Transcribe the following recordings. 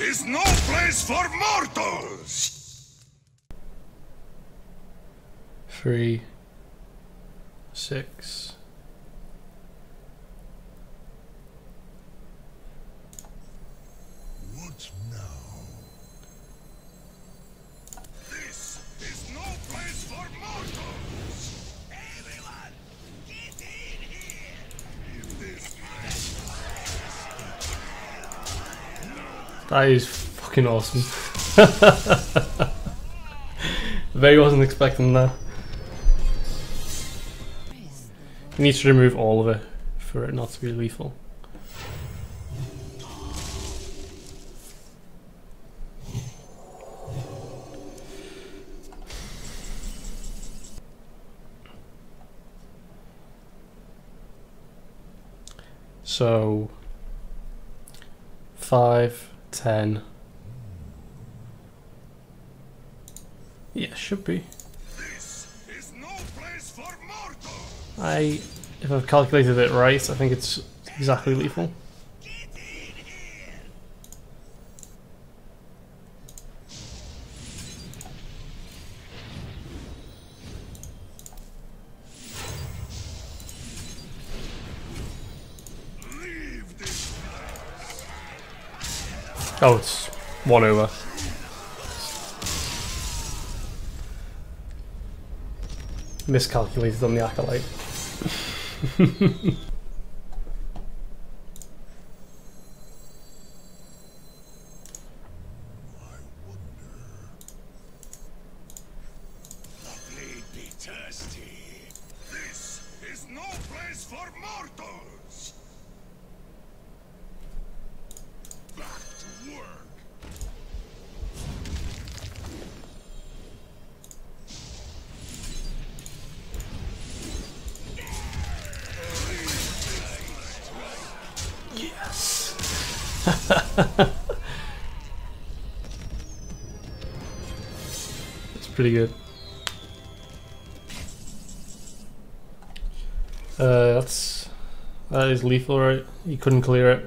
is no place for mortals! Three, six. That is fucking awesome. Very wasn't expecting that. You need to remove all of it for it not to be lethal. So five, ten. Yeah, should be. This is no place for! I, if I've calculated it right, I think it's exactly lethal. Get in here! Leave this Oh, it's one over. Miscalculated on the acolyte. Yes. it's pretty good. Uh, that's that is lethal, right? You couldn't clear it,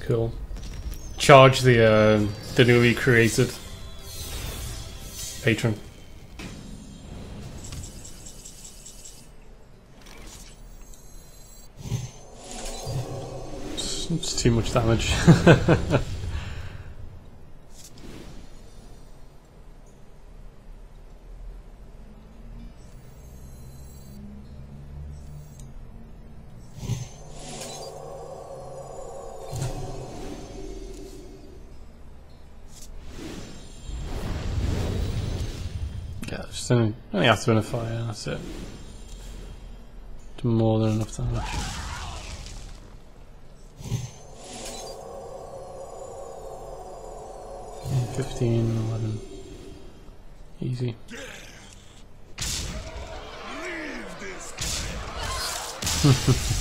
cool. Charge the uh, the newly created patron. It's, too much damage. just only, only have to win a fire. That's it. Do more than enough damage. Fifteen, eleven, easy.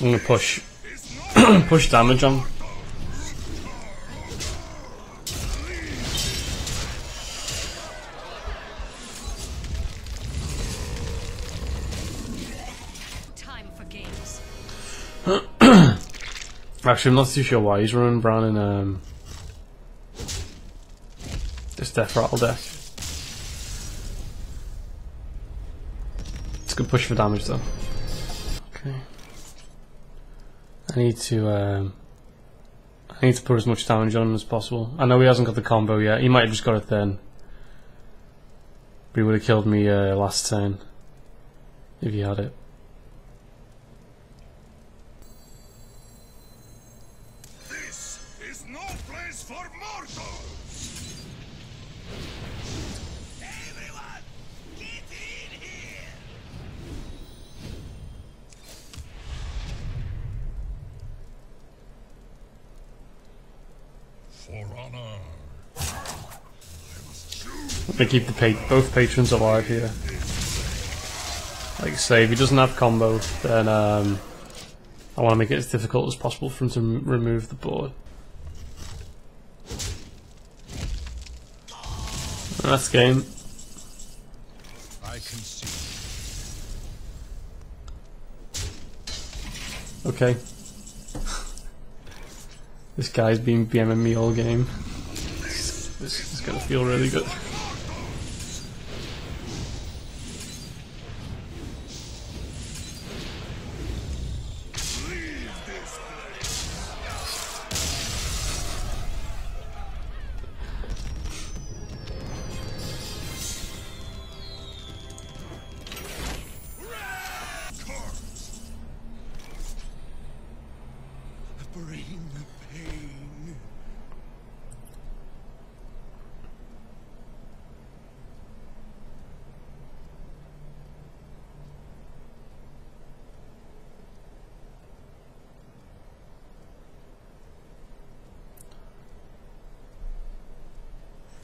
I'm gonna push push damage on. Time for games. Actually, I'm not too sure why he's running Brann in um, this Death Rattle deck. It's a good push for damage though. Okay. I need to um, I need to put as much damage on him as possible. I know he hasn't got the combo yet. He might have just got it then. But he would have killed me uh, last turn if he had it. This is no place for mortals. Let me keep the pa both patrons alive here. Like I say, if he doesn't have combo, then um, I want to make it as difficult as possible for him to remove the board. That's game. Okay this guy's been BMing me all game. This, this is gonna feel really good.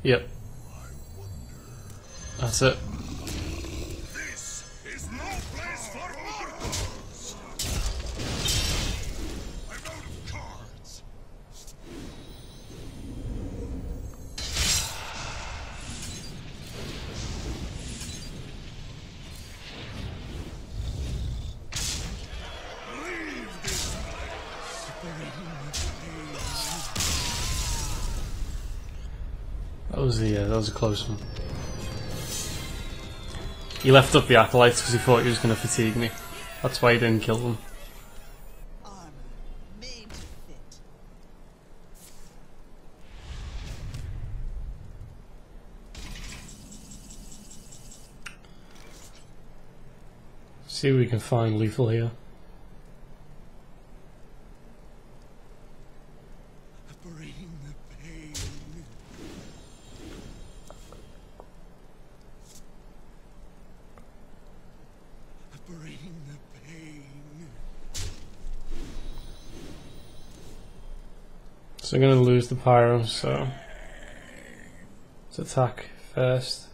Yep. That's it. Was the uh, that was a close one. He left up the acolytes because he thought he was going to fatigue me. That's why he didn't kill them. See if we can find lethal here. So we're going to lose the pyro. So let's attack first.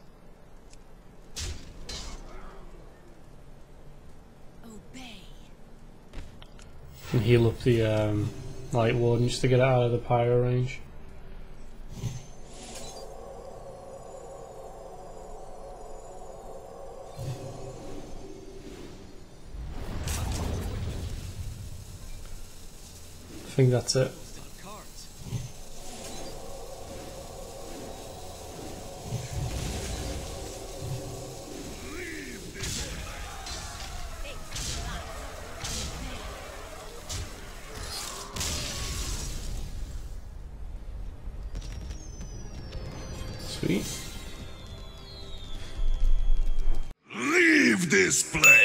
And heal up the um, light warden just to get it out of the pyro range. I think that's it. Sweet. Leave this place.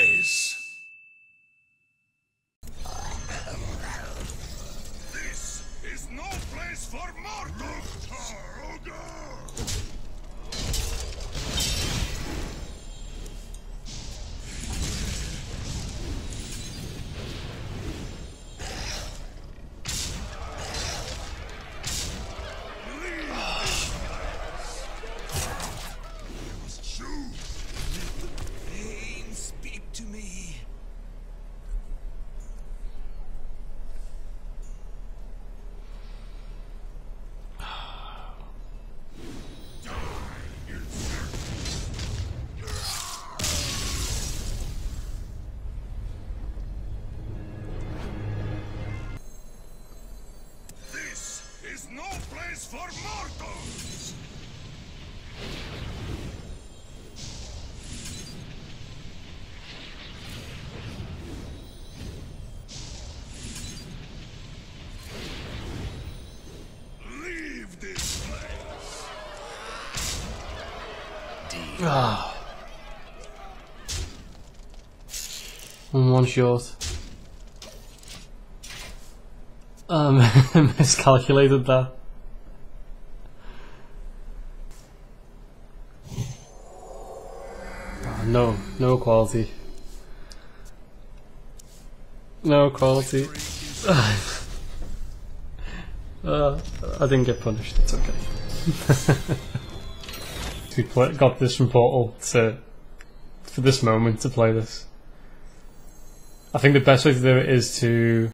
No place for mortals! Leave this place! Ah. One short. Um, miscalculated that. Ah, no, no quality. No quality. uh, I didn't get punished, it's okay. to play, got this from Portal to for this moment to play this. I think the best way to do it is to